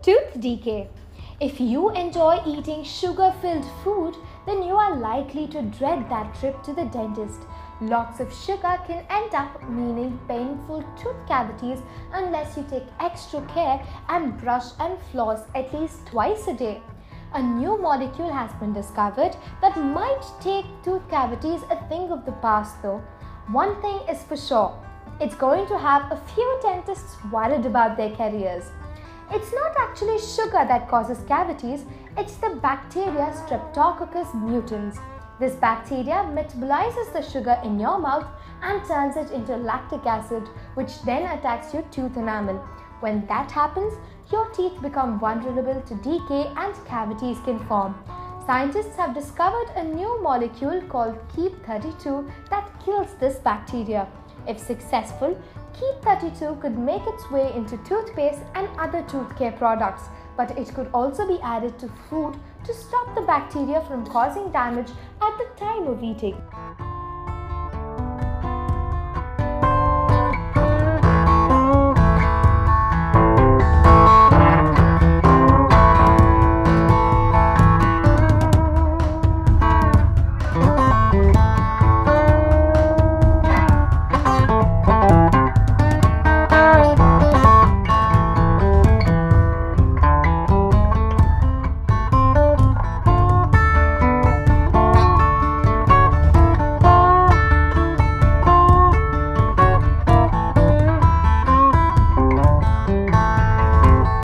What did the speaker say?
tooth decay. If you enjoy eating sugar filled food, then you are likely to dread that trip to the dentist. Lots of sugar can end up meaning painful tooth cavities unless you take extra care and brush and floss at least twice a day. A new molecule has been discovered that might take tooth cavities a thing of the past though. One thing is for sure, it's going to have a few dentists worried about their careers. It's not actually sugar that causes cavities, it's the bacteria Streptococcus mutans. This bacteria metabolizes the sugar in your mouth and turns it into lactic acid, which then attacks your tooth enamel. When that happens, your teeth become vulnerable to decay and cavities can form. Scientists have discovered a new molecule called KEEP32 that kills this bacteria. If successful, Keep 32 could make its way into toothpaste and other tooth care products, but it could also be added to food to stop the bacteria from causing damage at the time of eating.